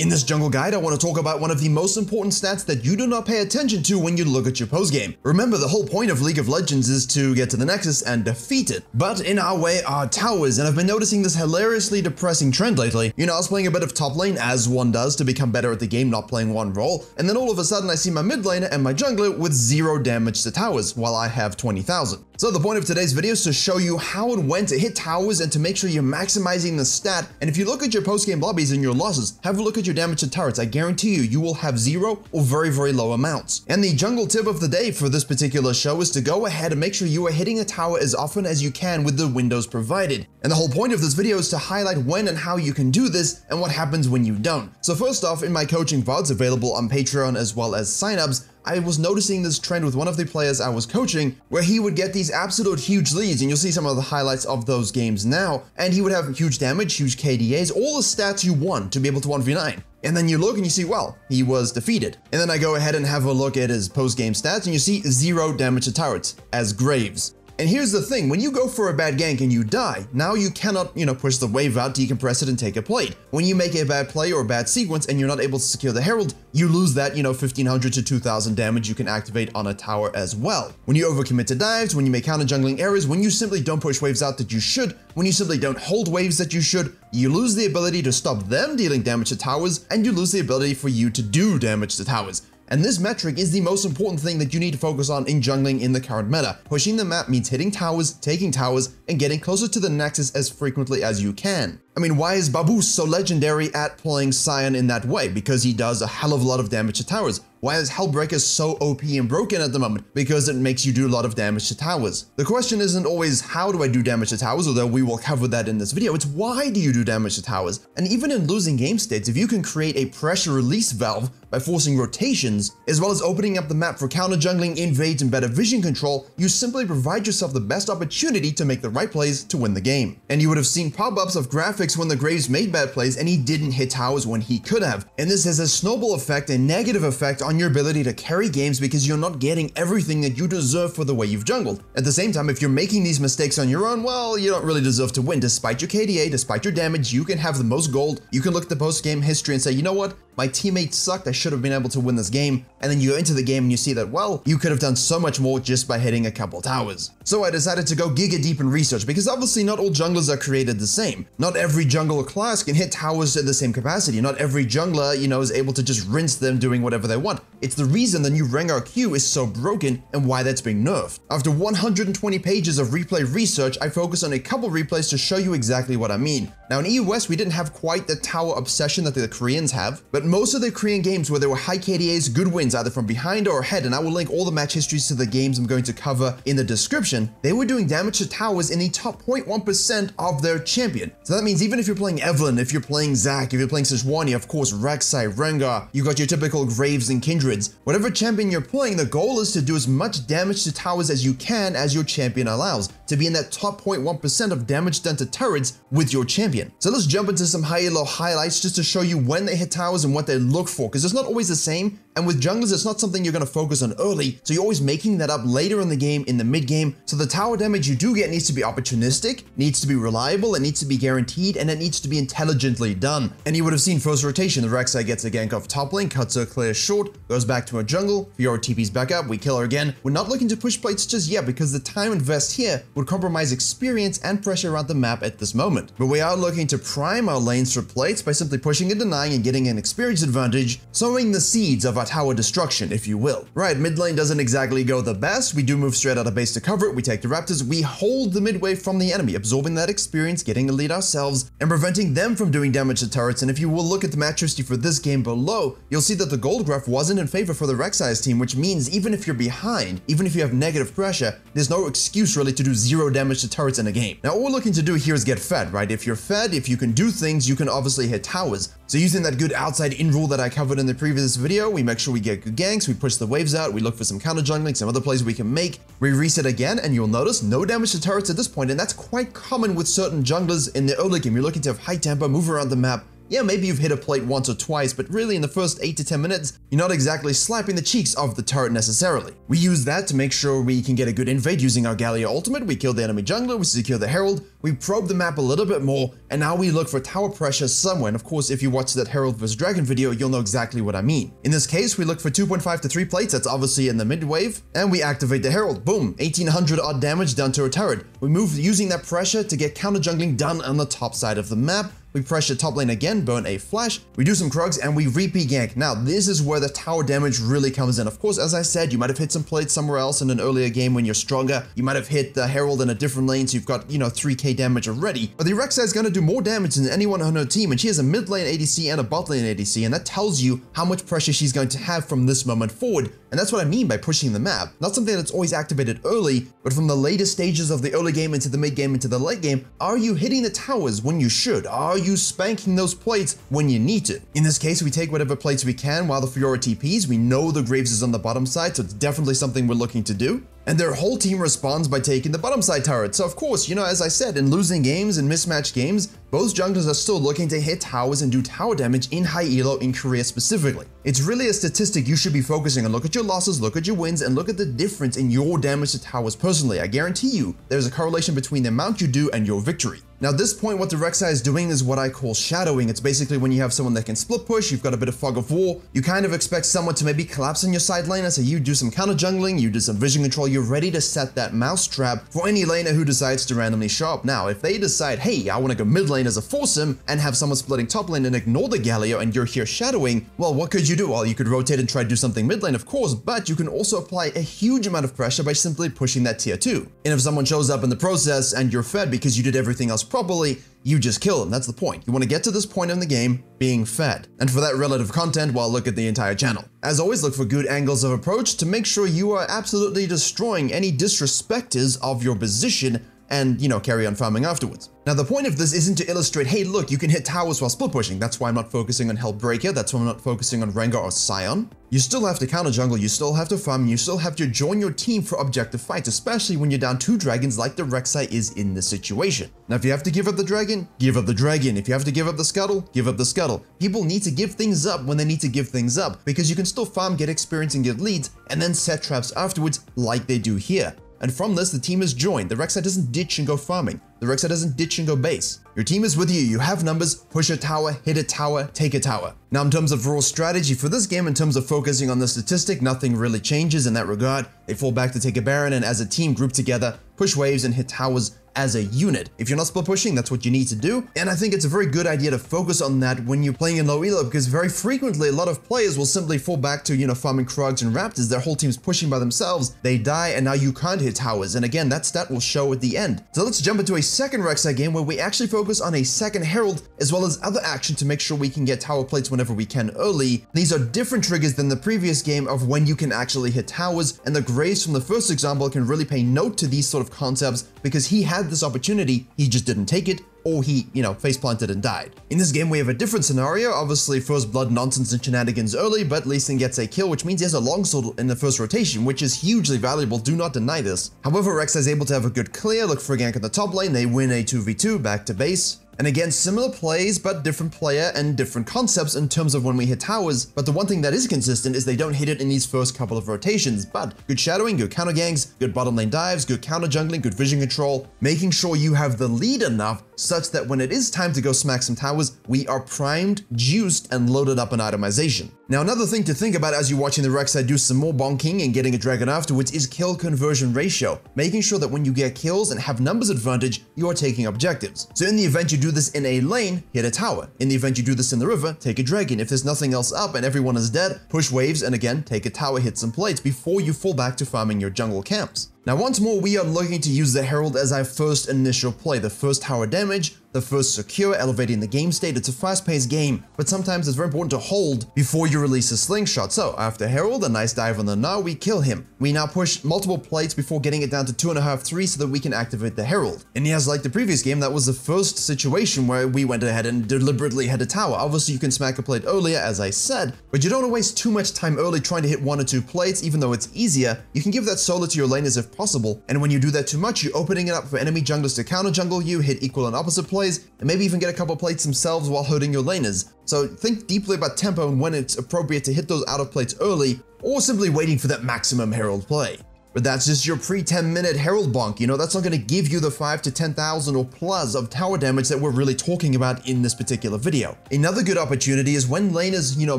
In this jungle guide, I want to talk about one of the most important stats that you do not pay attention to when you look at your postgame. Remember, the whole point of League of Legends is to get to the Nexus and defeat it. But in our way are towers, and I've been noticing this hilariously depressing trend lately. You know, I was playing a bit of top lane, as one does, to become better at the game, not playing one role, and then all of a sudden I see my mid laner and my jungler with zero damage to towers, while I have 20,000. So the point of today's video is to show you how and when to hit towers and to make sure you're maximizing the stat. And if you look at your post-game lobbies and your losses, have a look at your damage to turrets. I guarantee you, you will have zero or very, very low amounts. And the jungle tip of the day for this particular show is to go ahead and make sure you are hitting a tower as often as you can with the windows provided. And the whole point of this video is to highlight when and how you can do this and what happens when you don't. So first off, in my coaching VODs available on Patreon as well as signups, I was noticing this trend with one of the players I was coaching where he would get these absolute huge leads, and you'll see some of the highlights of those games now, and he would have huge damage, huge KDAs, all the stats you want to be able to 1v9. And then you look and you see, well, he was defeated. And then I go ahead and have a look at his post-game stats, and you see zero damage to turrets as Graves. And here's the thing, when you go for a bad gank and you die, now you cannot, you know, push the wave out, decompress it, and take a plate. When you make a bad play or a bad sequence and you're not able to secure the Herald, you lose that, you know, 1500 to 2000 damage you can activate on a tower as well. When you overcommit to dives, when you make counter jungling errors, when you simply don't push waves out that you should, when you simply don't hold waves that you should, you lose the ability to stop them dealing damage to towers, and you lose the ability for you to do damage to towers. And this metric is the most important thing that you need to focus on in jungling in the current meta. Pushing the map means hitting towers, taking towers, and getting closer to the nexus as frequently as you can. I mean, why is Babu so legendary at playing Sion in that way? Because he does a hell of a lot of damage to towers. Why is Hellbreaker so OP and broken at the moment? Because it makes you do a lot of damage to towers. The question isn't always how do I do damage to towers, although we will cover that in this video. It's why do you do damage to towers? And even in losing game states, if you can create a pressure release valve by forcing rotations, as well as opening up the map for counter jungling, invades, and better vision control, you simply provide yourself the best opportunity to make the right plays to win the game. And you would have seen pop-ups of graphics when the Graves made bad plays and he didn't hit towers when he could have. And this has a snowball effect, a negative effect on your ability to carry games because you're not getting everything that you deserve for the way you've jungled. At the same time, if you're making these mistakes on your own, well, you don't really deserve to win. Despite your KDA, despite your damage, you can have the most gold. You can look at the post-game history and say, you know what? My teammates sucked. I should have been able to win this game. And then you go into the game and you see that, well, you could have done so much more just by hitting a couple towers. So I decided to go giga deep in research because obviously not all junglers are created the same. Not every jungle class can hit towers at the same capacity. Not every jungler, you know, is able to just rinse them doing whatever they want. It's the reason the new Rengar Q is so broken and why that's being nerfed. After 120 pages of replay research, I focus on a couple replays to show you exactly what I mean. Now in EU West, we didn't have quite the tower obsession that the Koreans have, but most of the Korean games where there were high KDAs, good wins either from behind or ahead, and I will link all the match histories to the games I'm going to cover in the description, they were doing damage to towers in the top 0.1% of their champion. So that means even if you're playing Evelynn, if you're playing Zac, if you're playing Sejuani, of course Rek'Sai, Rengar, you got your typical Graves and Kindreds, whatever champion you're playing, the goal is to do as much damage to towers as you can as your champion allows, to be in that top 0.1% of damage done to turrets with your champion. So let's jump into some high-elo highlights just to show you when they hit towers and what they look for, because it's not always the same, and with junglers, it's not something you're going to focus on early, so you're always making that up later in the game, in the mid game. So the tower damage you do get needs to be opportunistic, needs to be reliable, it needs to be guaranteed, and it needs to be intelligently done. And you would have seen first rotation, the Rek'Sai gets a gank off top lane, cuts her clear short, goes back to a jungle, Fiora TP's back up, we kill her again. We're not looking to push plates just yet because the time invest here would compromise experience and pressure around the map at this moment. But we are looking to prime our lanes for plates by simply pushing and denying and getting an experience advantage, sowing the seeds of our tower destruction, if you will. Right, mid lane doesn't exactly go the best. We do move straight out of base to cover it. We take the Raptors. We hold the mid wave from the enemy, absorbing that experience, getting the lead ourselves, and preventing them from doing damage to turrets. And if you will look at the match history for this game below, you'll see that the gold graph wasn't in favor for the Rek'Sai's team, which means even if you're behind, even if you have negative pressure, there's no excuse really to do zero damage to turrets in a game. Now, all we're looking to do here is get fed, right? If you're fed, if you can do things, you can obviously hit towers. So using that good outside in rule that I covered in the previous video, we make sure we get good ganks, we push the waves out, we look for some counter jungling, some other plays we can make, we reset again, and you'll notice no damage to turrets at this point, and that's quite common with certain junglers in the early game. You're looking to have high tempo, move around the map, yeah, maybe you've hit a plate once or twice, but really in the first 8 to 10 minutes, you're not exactly slapping the cheeks of the turret necessarily. We use that to make sure we can get a good invade using our Galio ultimate, we kill the enemy jungler, we secure the Herald, we probe the map a little bit more, and now we look for tower pressure somewhere, and of course if you watch that Herald vs Dragon video, you'll know exactly what I mean. In this case, we look for 2.5 to 3 plates, that's obviously in the mid wave, and we activate the Herald, boom, 1800 odd damage done to a turret. We move using that pressure to get counter jungling done on the top side of the map, we pressure top lane again, burn a flash, we do some Krugs, and we repeat gank. Now, this is where the tower damage really comes in. Of course, as I said, you might have hit some plates somewhere else in an earlier game when you're stronger. You might have hit the Herald in a different lane, so you've got, you know, 3k damage already. But the Rek'Sai is going to do more damage than anyone on her team, and she has a mid lane ADC and a bot lane ADC, and that tells you how much pressure she's going to have from this moment forward. And that's what I mean by pushing the map. Not something that's always activated early, but from the later stages of the early game into the mid game into the late game, are you hitting the towers when you should? Are you spanking those plates when you need to? In this case, we take whatever plates we can while the Fiora TPs. We know the Graves is on the bottom side, so it's definitely something we're looking to do. And their whole team responds by taking the bottom side turret. So of course, you know, as I said, in losing games and mismatched games, both junglers are still looking to hit towers and do tower damage in high elo in Korea specifically. It's really a statistic you should be focusing on. Look at your losses, look at your wins, and look at the difference in your damage to towers personally. I guarantee you, there's a correlation between the amount you do and your victory. Now at this point, what the Rek'Sai is doing is what I call shadowing. It's basically when you have someone that can split push, you've got a bit of fog of war, you kind of expect someone to maybe collapse on your side lane, so you do some counter jungling, you do some vision control, you're ready to set that mouse trap for any laner who decides to randomly show up. Now, if they decide, hey, I want to go mid lane as a foursome and have someone splitting top lane and ignore the Galio and you're here shadowing, well, what could you do? Well, you could rotate and try to do something mid lane, of course, but you can also apply a huge amount of pressure by simply pushing that tier 2. And if someone shows up in the process and you're fed because you did everything else properly, you just kill them. That's the point. You want to get to this point in the game being fed. And for that relative content, well, look at the entire channel. As always, look for good angles of approach to make sure you are absolutely destroying any disrespecters of your position and, you know, carry on farming afterwards. Now, the point of this isn't to illustrate, hey, look, you can hit towers while split pushing. That's why I'm not focusing on Hellbreaker. That's why I'm not focusing on Rengar or Sion. You still have to counter jungle, you still have to farm, you still have to join your team for objective fights, especially when you're down two dragons like the Rek'Sai is in this situation. Now, if you have to give up the dragon, give up the dragon. If you have to give up the scuttle, give up the scuttle. People need to give things up when they need to give things up, because you can still farm, get experience, and get leads, and then set traps afterwards like they do here. And from this, the team is joined. The Rek'Sai doesn't ditch and go farming. The Rek'Sai doesn't ditch and go base. Your team is with you, you have numbers, push a tower, hit a tower, take a tower. Now in terms of raw strategy for this game, in terms of focusing on the statistic, nothing really changes in that regard. They fall back to take a Baron and as a team group together, push waves and hit towers as a unit. If you're not split pushing, that's what you need to do. And I think it's a very good idea to focus on that when you're playing in low elo because very frequently a lot of players will simply fall back to, you know, farming Krugs and Raptors. Their whole team's pushing by themselves. They die and now you can't hit towers. And again, that stat will show at the end. So let's jump into a second Rek'Sai game where we actually focus on a second Herald as well as other action to make sure we can get tower plates whenever we can early. These are different triggers than the previous game of when you can actually hit towers and the Graves from the first example can really pay note to these sort of concepts because he had this opportunity, he just didn't take it, or he, you know, face planted and died. In this game, we have a different scenario. Obviously, first blood nonsense and shenanigans early, but Lee Sin gets a kill, which means he has a longsword in the first rotation, which is hugely valuable. Do not deny this. However, Rex is able to have a good clear, look for a gank in the top lane. They win a 2v2 back to base. And again, similar plays, but different player and different concepts in terms of when we hit towers. But the one thing that is consistent is they don't hit it in these first couple of rotations. But good shadowing, good counter ganks, good bottom lane dives, good counter jungling, good vision control, making sure you have the lead enough such that when it is time to go smack some towers, we are primed, juiced, and loaded up on itemization. Now, another thing to think about as you're watching the Rek'Sai do some more bonking and getting a dragon afterwards is kill conversion ratio, making sure that when you get kills and have numbers advantage, you are taking objectives. So in the event you do this in a lane, hit a tower. In the event you do this in the river, take a dragon. If there's nothing else up and everyone is dead, push waves and again, take a tower, hit some plates before you fall back to farming your jungle camps. Now once more, we are looking to use the Herald as our first initial play, the first tower damage, the first secure, elevating the game state. It's a fast-paced game, but sometimes it's very important to hold before you release a slingshot. So after Herald, a nice dive on the Gnar, we kill him. We now push multiple plates before getting it down to two and a half, three so that we can activate the Herald. And yes, like the previous game, that was the first situation where we went ahead and deliberately had a tower. Obviously, you can smack a plate earlier, as I said, but you don't want to waste too much time early trying to hit one or two plates, even though it's easier. You can give that solo to your laners if possible, and when you do that too much, you're opening it up for enemy junglers to counter jungle you, hit equal and opposite plates, plays, and maybe even get a couple plates themselves while hurting your laners. So think deeply about tempo and when it's appropriate to hit those out of plates early, or simply waiting for that maximum Herald play. But that's just your pre-10 minute Herald bonk, you know, that's not going to give you the 5 to 10,000 or plus of tower damage that we're really talking about in this particular video. Another good opportunity is when laners, you know,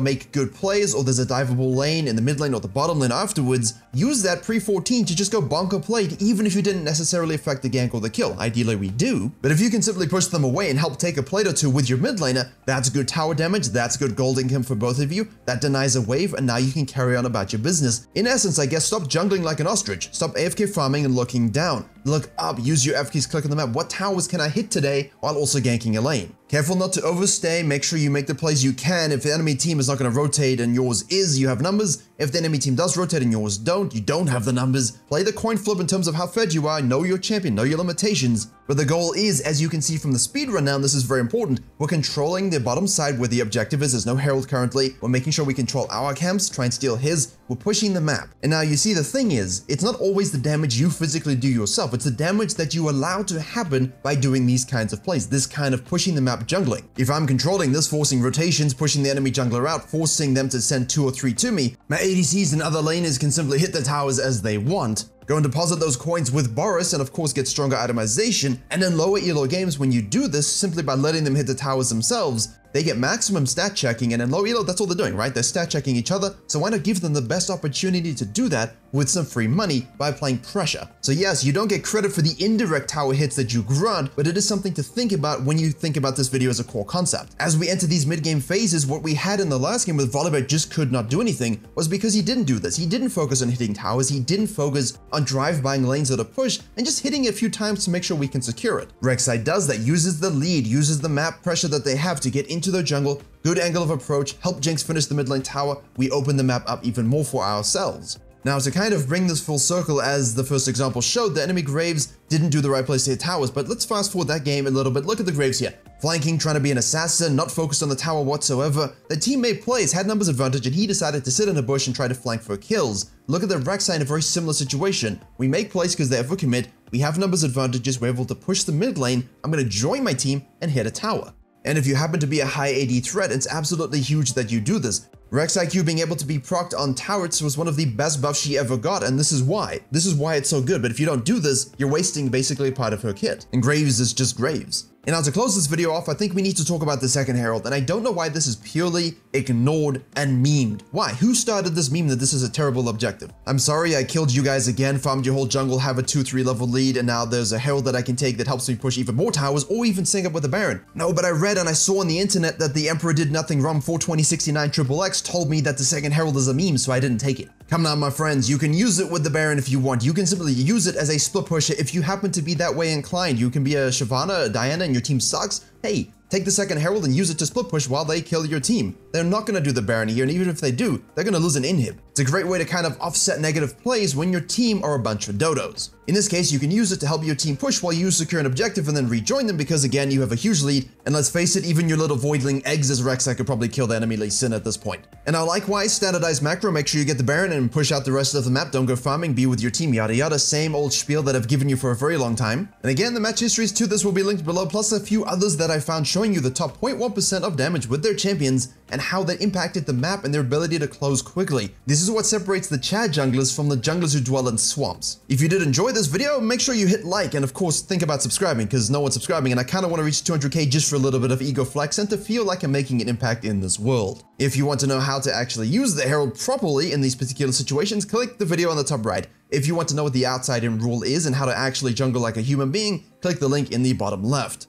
make good plays or there's a diveable lane in the mid lane or the bottom lane afterwards, use that pre-14 to just go bonk a plate even if you didn't necessarily affect the gank or the kill. Ideally we do, but if you can simply push them away and help take a plate or two with your mid laner, that's good tower damage, that's good gold income for both of you, that denies a wave, and now you can carry on about your business. In essence, I guess stop jungling like an ostrich ostrich. Stop AFK farming and looking down. Look up, use your F keys, click on the map. What towers can I hit today while also ganking a lane? Careful not to overstay, make sure you make the plays you can. If the enemy team is not going to rotate and yours is, you have numbers. If the enemy team does rotate and yours don't, you don't have the numbers. Play the coin flip in terms of how fed you are, know your champion, know your limitations. But the goal is, as you can see from the speed run now, this is very important, we're controlling the bottom side where the objective is. There's no Herald currently. We're making sure we control our camps, try and steal his. We're pushing the map. And now you see the thing is, it's not always the damage you physically do yourself, it's the damage that you allow to happen by doing these kinds of plays, this kind of pushing the map jungling. If I'm controlling this, forcing rotations, pushing the enemy jungler out, forcing them to send two or three to me, my ADCs and other laners can simply hit the towers as they want, Go and deposit those coins with Boris and of course get stronger itemization, and in lower elo games when you do this simply by letting them hit the towers themselves, they get maximum stat checking, and in low elo, that's all they're doing, right? They're stat checking each other, so why not give them the best opportunity to do that with some free money by applying pressure? So yes, you don't get credit for the indirect tower hits that you grunt, but it is something to think about when you think about this video as a core concept. As we enter these mid-game phases, what we had in the last game with Volibear just could not do anything was because he didn't do this. He didn't focus on hitting towers, he didn't focus on drive-buying lanes that are push, and just hitting it a few times to make sure we can secure it. Rek'Sai does that, uses the lead, uses the map pressure that they have to get into their jungle, good angle of approach, help Jinx finish the mid lane tower, we open the map up even more for ourselves. Now, to kind of bring this full circle, as the first example showed, the enemy Graves didn't do the right place to hit towers, but let's fast forward that game a little bit. Look at the Graves here. Flanking, trying to be an assassin, not focused on the tower whatsoever. The teammate plays, had numbers advantage, and he decided to sit in a bush and try to flank for kills. Look at the Rek'Sai in a very similar situation. We make plays because they overcommit, we have numbers advantages, we're able to push the mid lane, I'm going to join my team and hit a tower. And if you happen to be a high AD threat, it's absolutely huge that you do this. Rek'Sai being able to be procced on turrets was one of the best buffs she ever got, and this is why. This is why it's so good, but if you don't do this, you're wasting basically part of her kit. And Graves is just Graves. And now to close this video off, I think we need to talk about the second Herald, and I don't know why this is purely ignored and memed. Why? Who started this meme that this is a terrible objective? I'm sorry I killed you guys again, farmed your whole jungle, have a 2-3 level lead, and now there's a Herald that I can take that helps me push even more towers, or even sync up with the Baron. No, but I read and I saw on the internet that the Emperor did nothing wrong 42069 triple X told me that the second Herald is a meme, so I didn't take it. Come now, my friends, you can use it with the Baron if you want. You can simply use it as a split pusher if you happen to be that way inclined. You can be a Shyvana, a Diana, and your team sucks. Hey, Take the second Herald and use it to split push while they kill your team. They're not going to do the Baron here, and even if they do, they're going to lose an inhib. It's a great way to kind of offset negative plays when your team are a bunch of dodos. In this case, you can use it to help your team push while you secure an objective and then rejoin them because again, you have a huge lead, and let's face it, even your little voidling eggs as Rek'Sai could probably kill the enemy Lee Sin at this point. And now likewise, standardized macro, make sure you get the Baron and push out the rest of the map, don't go farming, be with your team, yada yada, same old spiel that I've given you for a very long time. And again, the match histories to this will be linked below, plus a few others that I found showing you the top 0.1% of damage with their champions and how that impacted the map and their ability to close quickly. This is what separates the Chad junglers from the junglers who dwell in swamps. If you did enjoy this video, make sure you hit like and of course think about subscribing because no one's subscribing and I kind of want to reach 200k just for a little bit of ego flex and to feel like I'm making an impact in this world. If you want to know how to actually use the Herald properly in these particular situations, click the video on the top right. If you want to know what the outside in rule is and how to actually jungle like a human being, click the link in the bottom left.